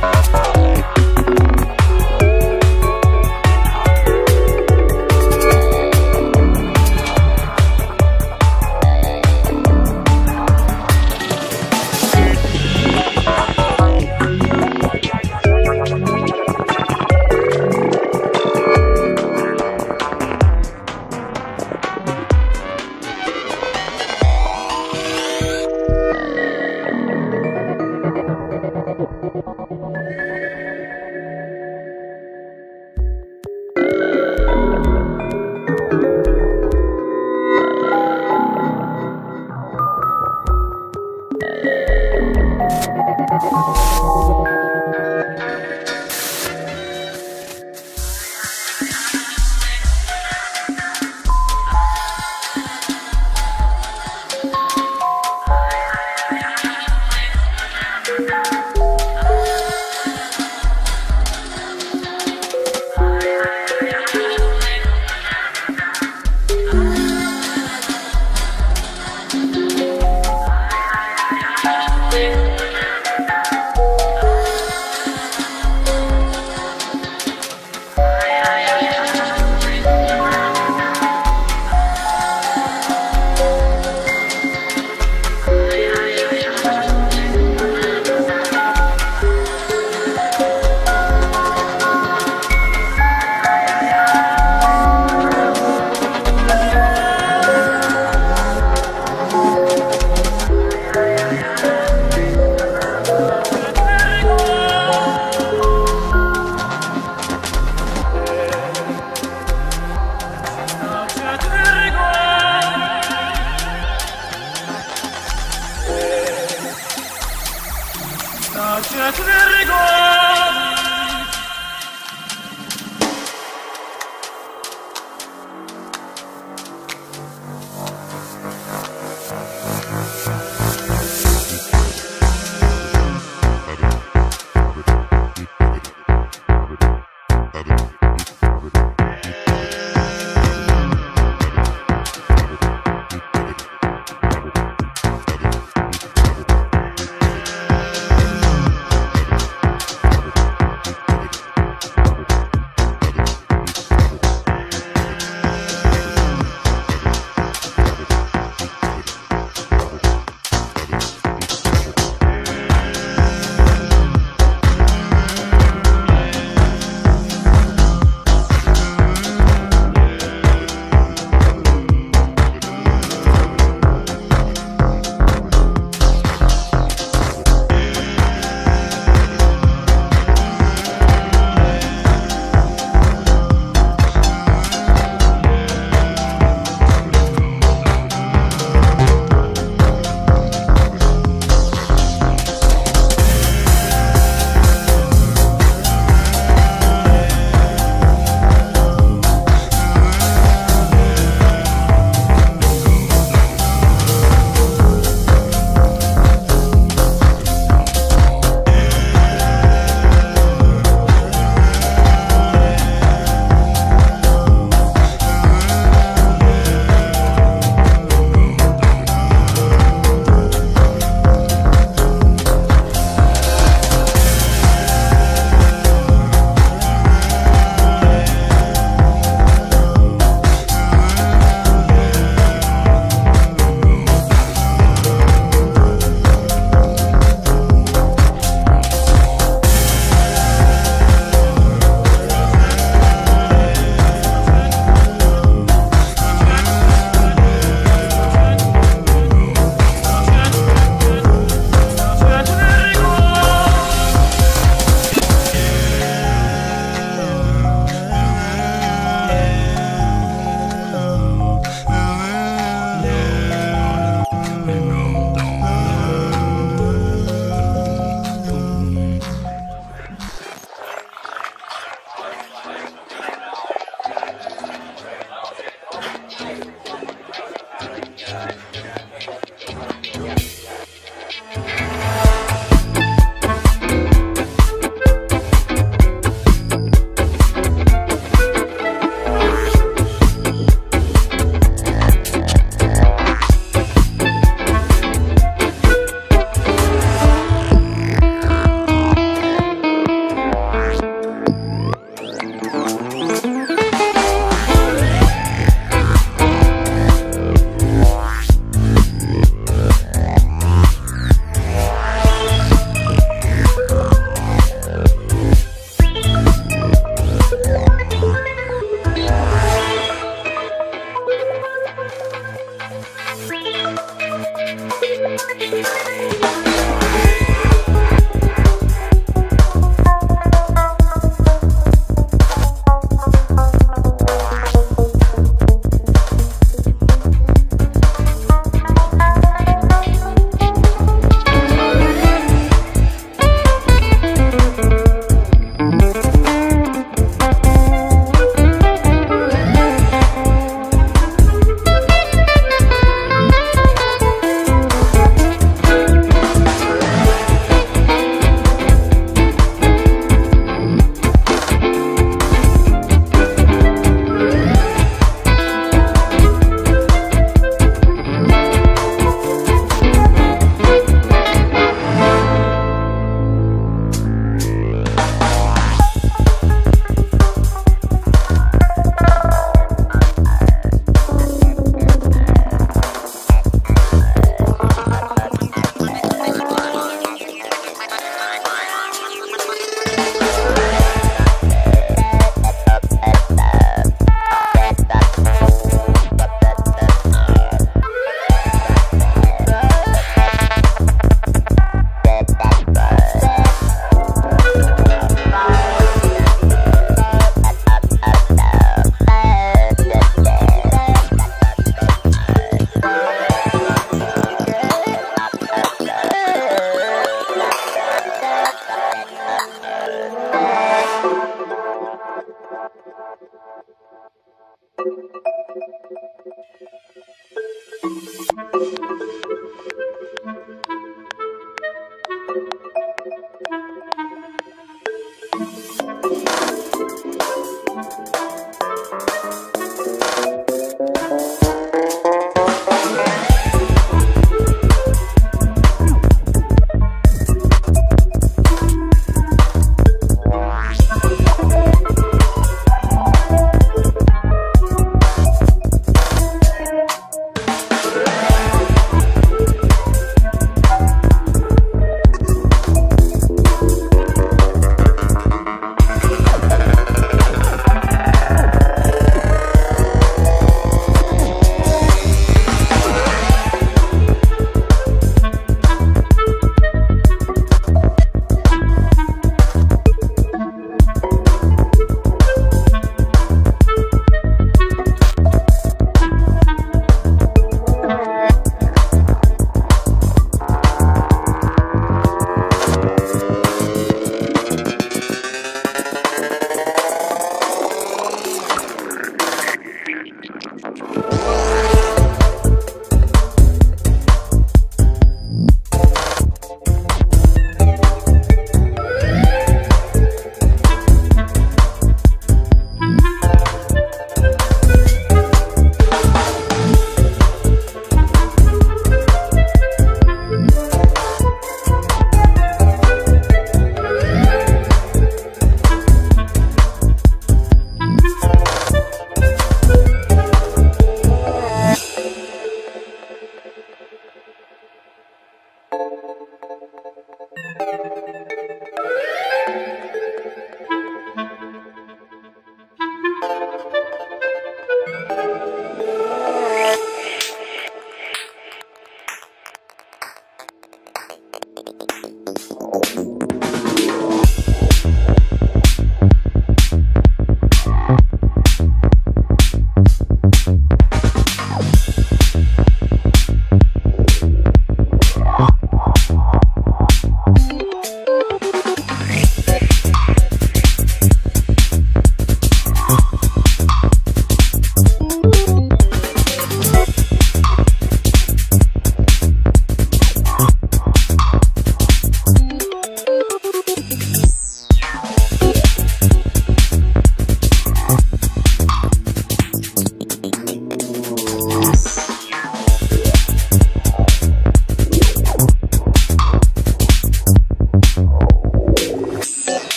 Bye. 나 지나치는 걸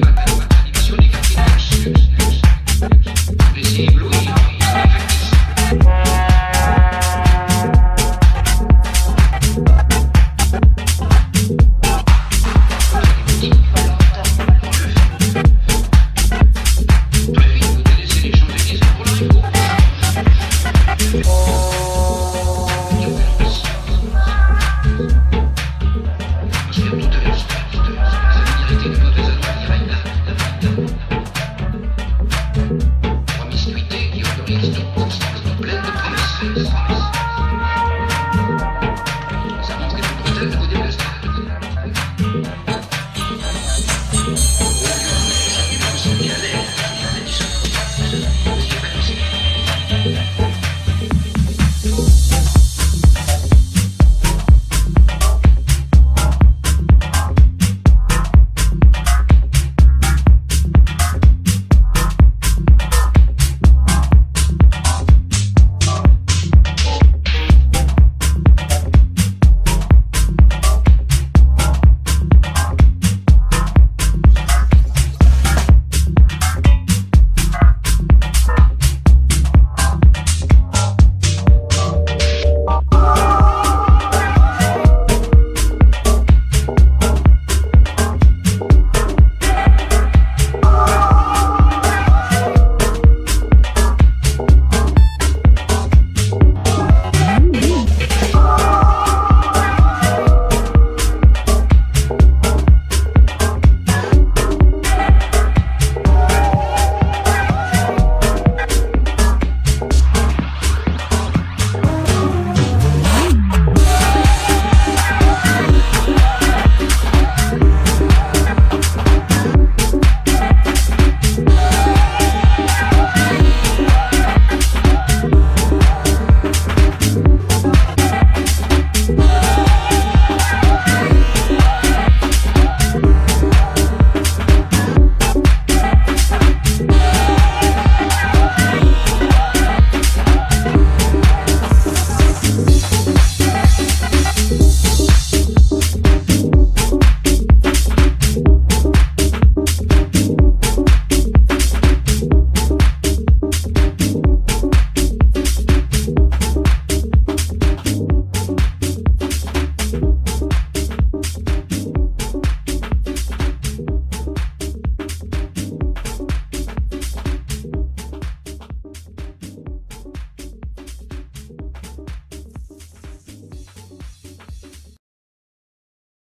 Thank you.